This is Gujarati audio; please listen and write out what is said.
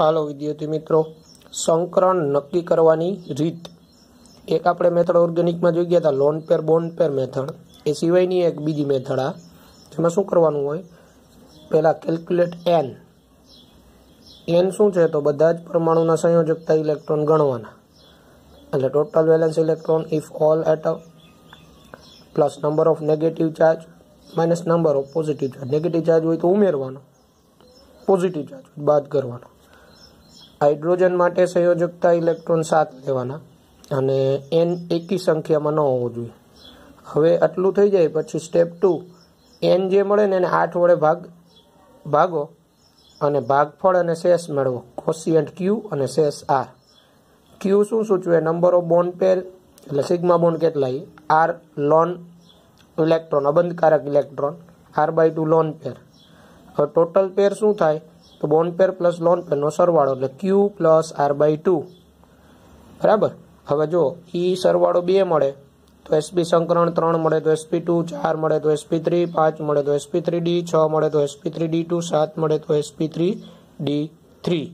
હાલો વિદ્યાર્થી મિત્રો, સંકરણ નક્કી કરવાની રીત. એક આપણે મેથડ ઓર્ગેનિકમાં જોઈ ગયા હતા, lone pair bond pair method. એ સિવાયની એક બીજી મેથડ આ. જેમાં શું કરવાનું હોય? પહેલાં કેલ્ક્યુલેટ એન એન શું છે? તો બધા જ પરમાણુના સંયોજકતા ઇલેક્ટ્રોન ગણવાના. એટલે total valence electron if all atom plus number of negative charge minus number of positive charge negative charge હોય તો ઉમેરવાનો પોઝિટિવ ચાર્જ બાદ કરવાનો. હાઇડ્રોજન માટે સંયોજકતા ઇલેક્ટ્રોન સાત લેવાના અને એન એકી સંખ્યામાં ન હોવું જોઈએ. હવે આટલું થઈ જાય પછી સ્ટેપ ટુ એન જે મળે ને એને આઠ વડે ભાગ, ભાગો અને ભાગફળ અને શેષ મેળવો. કોશિયન્ટ ક્યુ અને શેષ આર ક્યુ શું સૂચવે? નંબર ઓફ બોન્ડ પેર એટલે સિગ્મા બોન્ડ કેટલાય? R lone electron અબંધકારક electron R by two lone pair હવે ટોટલ પેર શું થાય? તો બોન્ડ પેર પ્લસ લોન પેરનો સરવાળો એટલે Q plus R by two બરાબર? હવે જો ઈ સરવાળો બે મળે, તો એસપી સંકરણ ત્રણ મળે, તો એસપી ટુ ચાર મળે, તો એસપી થ્રી પાંચ મળે, તો એસપી થ્રી ડી છ મળે, તો એસપી થ્રી ડી ટુ સાત મળે, તો એસપી થ્રી ડી થ્રી